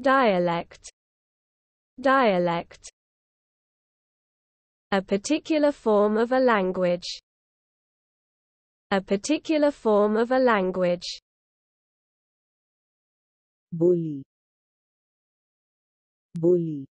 dialect dialect. A particular form of a language. A particular form of a language. Bully. Bully.